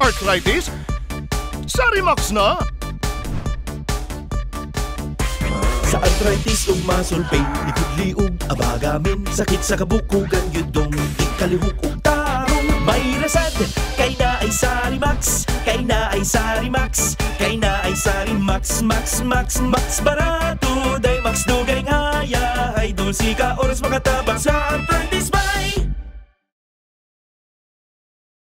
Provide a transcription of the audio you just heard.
arthritis? Sarimax na! Sa arthritis ug muscle pain Likod liog, abagamin Sakit sa kabukugan yudong Di kalihok ug tarong May rasad Kay na ay Sarimax Kay na ay Sarimax Kay na ay Sarimax Max, max, max Barato Day max dugay ngaya Idol si ka oras makatabang sa arthritis